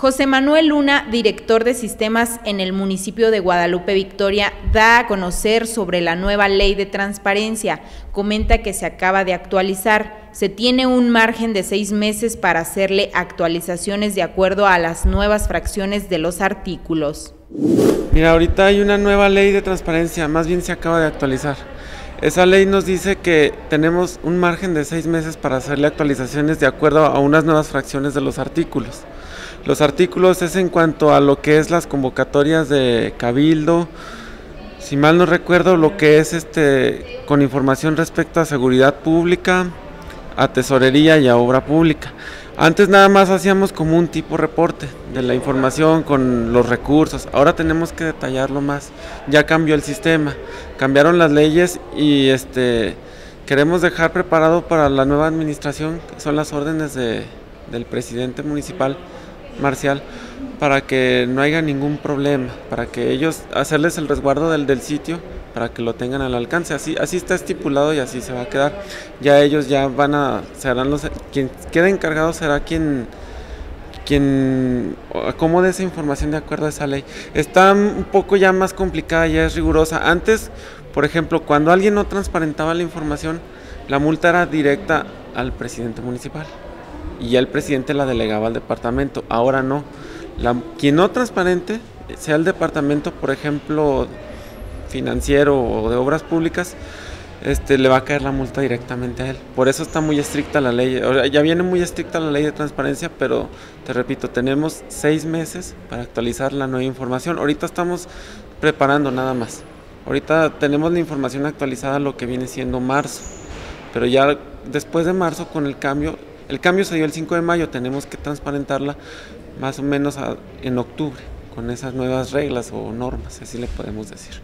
José Manuel Luna, director de sistemas en el municipio de Guadalupe Victoria, da a conocer sobre la nueva ley de transparencia. Comenta que se acaba de actualizar. Se tiene un margen de seis meses para hacerle actualizaciones de acuerdo a las nuevas fracciones de los artículos. Mira, ahorita hay una nueva ley de transparencia, más bien se acaba de actualizar. Esa ley nos dice que tenemos un margen de seis meses para hacerle actualizaciones de acuerdo a unas nuevas fracciones de los artículos. Los artículos es en cuanto a lo que es las convocatorias de cabildo, si mal no recuerdo lo que es este con información respecto a seguridad pública, a tesorería y a obra pública. Antes nada más hacíamos como un tipo reporte de la información con los recursos. Ahora tenemos que detallarlo más. Ya cambió el sistema, cambiaron las leyes y este queremos dejar preparado para la nueva administración, que son las órdenes de, del presidente municipal marcial para que no haya ningún problema, para que ellos hacerles el resguardo del, del sitio para que lo tengan al alcance. Así, así está estipulado y así se va a quedar. Ya ellos ya van a, serán los, quien quede encargado será quien, quien acomode esa información de acuerdo a esa ley. Está un poco ya más complicada, ya es rigurosa. Antes, por ejemplo, cuando alguien no transparentaba la información, la multa era directa al presidente municipal y ya el presidente la delegaba al departamento. Ahora no. Quien no transparente, sea el departamento, por ejemplo, financiero o de obras públicas, este, le va a caer la multa directamente a él. Por eso está muy estricta la ley. Ya viene muy estricta la ley de transparencia, pero te repito, tenemos seis meses para actualizar la nueva información. Ahorita estamos preparando nada más. Ahorita tenemos la información actualizada lo que viene siendo marzo, pero ya después de marzo con el cambio el cambio se dio el 5 de mayo, tenemos que transparentarla más o menos en octubre con esas nuevas reglas o normas, así le podemos decir.